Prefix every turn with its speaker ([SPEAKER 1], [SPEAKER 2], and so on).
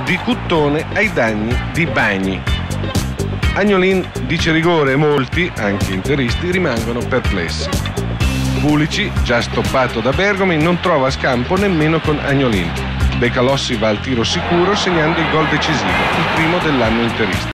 [SPEAKER 1] di Cuttone ai danni di Bagni. Agnolin dice rigore e molti, anche interisti, rimangono perplessi. Pulici, già stoppato da Bergomi, non trova scampo nemmeno con Agnolin. Becalossi va al tiro sicuro segnando il gol decisivo, il primo dell'anno interista.